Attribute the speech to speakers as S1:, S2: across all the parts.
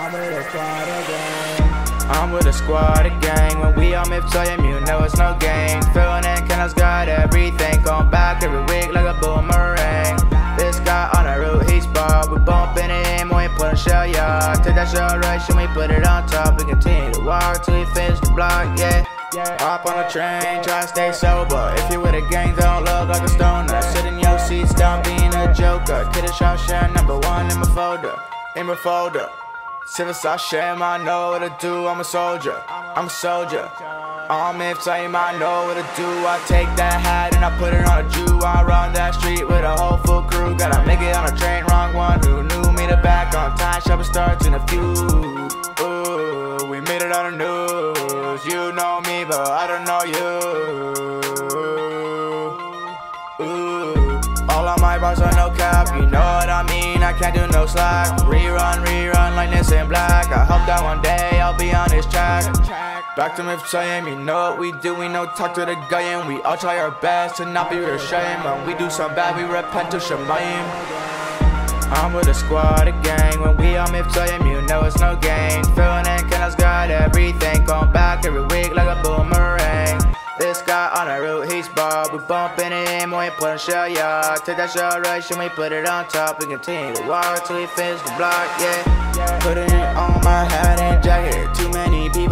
S1: I'm with a squad of gang.
S2: I'm with a squad of gang. When we on Mivtzoim, you know it's no game. Tefillin in canals got everything. Going back every week like a boomerang. This guy on the route, he's bald. We bumping it in when we put a shel yad. Take that shell ration, we put it on top. We continue to walk till we finish the block, yeah. Hop on the train, try to stay sober. If you with a gang, don't look like a stoner. Sit in your seat, stop being a joker. Kiddush Hashem number one in my folder. In my folder. Tzivos Hashem, I know what to do. I'm a soldier. I'm a soldier. I'm if time I know what to do. I take that hat and I put it on a Jew. I run that street with a whole full crew. Gotta make it on a train, wrong one. Who knew me the back on time? Shop starts in a few. Ooh, we made it on the news. You know me, but I don't know you. Bars are no cap. You know what I mean? I can't do no slack. Rerun, rerun like Nissim Black. I hope that one day I'll be on this track. Back to Mivtzoim, you know what we do. We know talk to the goyim we all try our best to not be ashamed. When we do something bad, we repent to Shamayim. I'm with a squad of gang. When we on Mivtzoim, you know it's no game. Tefillin in canals got everything. Going back every on the route, he's bald. We bumping in when we put a shel yad. Take that shot shell ration, we put it on top. We continue to walk till we finish the block, yeah. Putting it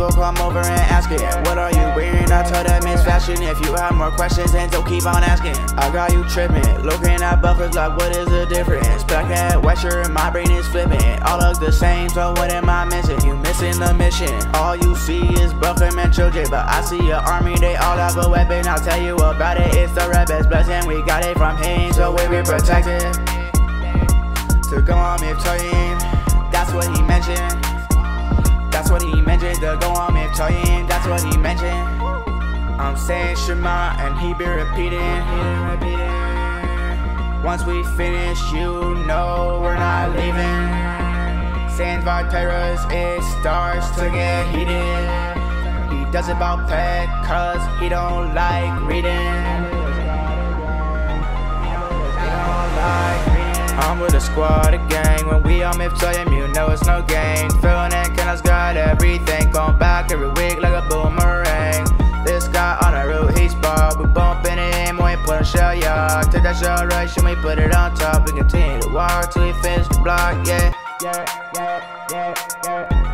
S2: people come over and ask it. What are you wearing? I tell them it's fashion. If you have more questions, then don't keep on asking. I got you tripping, looking at buffers like, What is the difference? Black hat, white shirt, my brain is flipping. All look the same, so what am I missing? You missing the mission. All you see is Buckham and J, but I see your army, they all have a weapon. I'll tell you about it. It's the Rebbe's blessing. We got it from him, so we be protected. To go on Mivtzoim, what he mentioned. I'm saying Shema and he be repeating. He be repeating. Once we finish, you know we're not leaving. Saying Varteras, it starts to get heated. He does it about pet cause he don't like reading. I'm with a squad of gang. When we on Mivtzoim, you know it's no game. Feeling Tefillin in canals got everything. Going back every week yard. Take that shell ration, we put it on top. We continue to walk till we finish the block, yeah.
S1: Yeah, yeah, yeah, yeah.